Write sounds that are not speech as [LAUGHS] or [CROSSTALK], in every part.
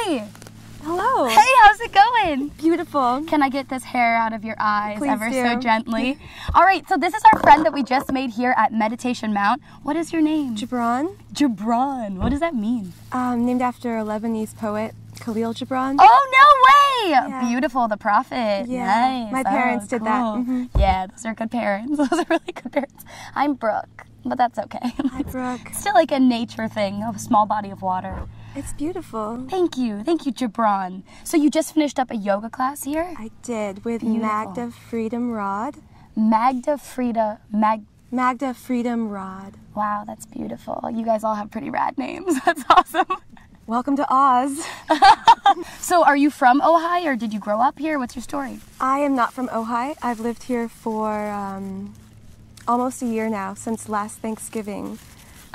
Hi. Hello. Hey, how's it going? Beautiful. Can I get this hair out of your eyes Please ever so gently? All right, so this is our friend that we just made here at Meditation Mount. What is your name? Jebrahn, Jebrahn. What does that mean? um, named after a Lebanese poet, Khalil Gibran. Oh, no way! Yeah. Beautiful, the prophet. Yeah, Nice. my parents Oh, did that. cool. Mhm. Yeah, those are good parents. [LAUGHS] Those are really good parents. I'm Brooke, but that's okay. Hi, [LAUGHS] Brooke. Still like a nature thing, of a small body of water. It's beautiful. Thank you. Thank you, Jebrahn. So you just finished up a yoga class here? I did with Beautiful. Magda Freedom Rod. Magda Frida Mag Magda Freedom Rod. Wow, that's beautiful. You guys all have pretty rad names. [LAUGHS] That's awesome. Welcome to Oz. So are you from Ojai or did you grow up here? What's your story? I am not from Ojai. I've lived here for um, almost a year now, since last Thanksgiving.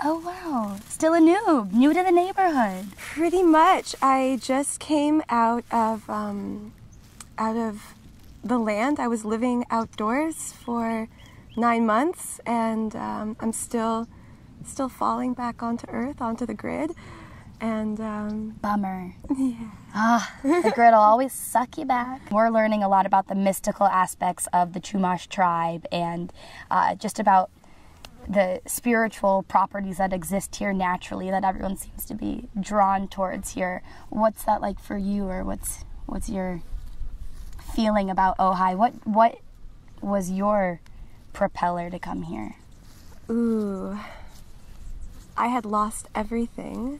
Oh wow. Still a noob, new to the neighborhood. Pretty much. I just came out of um, out of the land. I was living outdoors for nine months, and um, I'm still still falling back onto Earth, onto the grid. And um, Bummer. yeah, Ah, the grid will always suck you back. We're learning a lot about the mystical aspects of the Chumash tribe and uh, just about the spiritual properties that exist here naturally that everyone seems to be drawn towards here. What's that like for you, or what's what's your feeling about Ojai? What what was your propeller to come here? ooh, I had lost everything,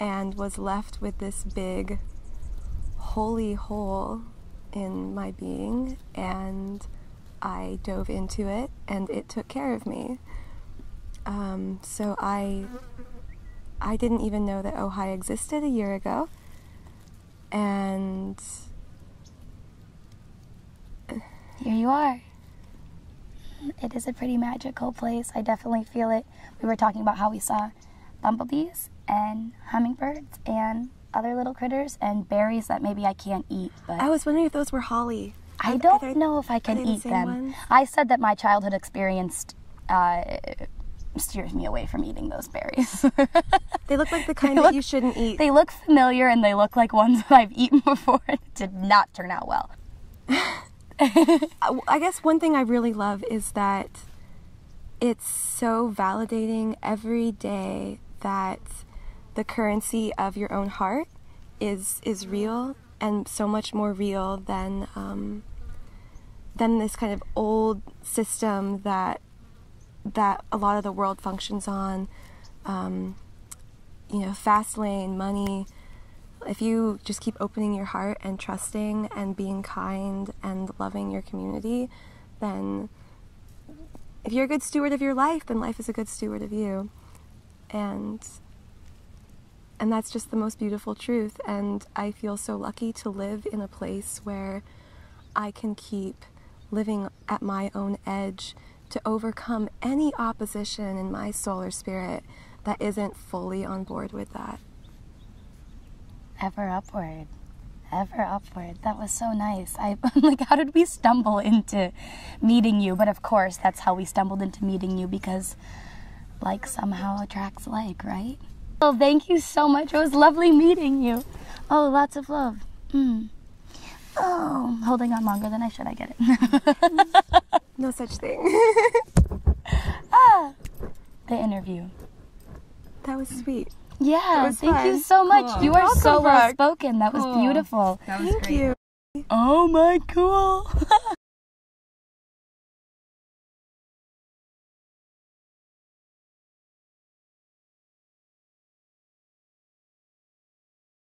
and was left with this big holy hole in my being, and I dove into it, and it took care of me. Um, so I, I didn't even know that Ojai existed a year ago, and Here you are. It is a pretty magical place. I definitely feel it. We were talking about how we saw bumblebees and hummingbirds and other little critters and berries that maybe I can't eat, but I was wondering if those were holly. I don't they- know if I can they the eat them. ones? I said that my childhood experience uh, steers me away from eating those berries. [LAUGHS] They look like the kind look- that you shouldn't eat. they look familiar and they look like ones [LAUGHS] that I've eaten before and it did not turn out well. I [LAUGHS] I guess one thing I really love is that it's so validating every day that the currency of your own heart is is real and so much more real than um, than this kind of old system that that a lot of the world functions on. Um, you know, fast lane, money, if you just keep opening your heart and trusting and being kind and loving your community, then if you're a good steward of your life, then life is a good steward of you. And and that's just the most beautiful truth and I feel so lucky to live in a place where I can keep living at my own edge to overcome any opposition in my solar spirit that isn't fully on board with that. Ever upward. Ever upward. That was so nice. I, [LAUGHS] I'm like, how did we stumble into meeting you? But of course, that's how we stumbled into meeting you because like somehow attracts like, right? Well, thank you so much. It was lovely meeting you. Oh, lots of love. Mm. Oh, I'm holding on longer than I should. I get it. [LAUGHS] No such thing. [LAUGHS] ah, the interview. that was sweet. Yeah, was thank you so much. Cool. You are Welcome so well spoken. That was beautiful. That was Thank great. you. Oh my cool. [LAUGHS]